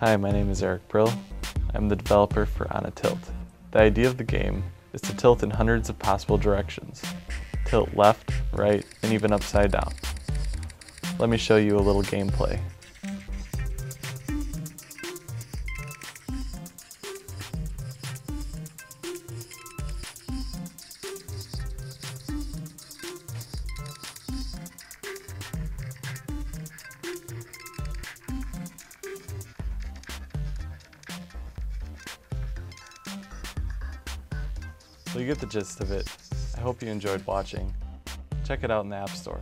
Hi, my name is Eric Brill. I'm the developer for On a Tilt. The idea of the game is to tilt in hundreds of possible directions. Tilt left, right, and even upside down. Let me show you a little gameplay. So you get the gist of it. I hope you enjoyed watching. Check it out in the App Store.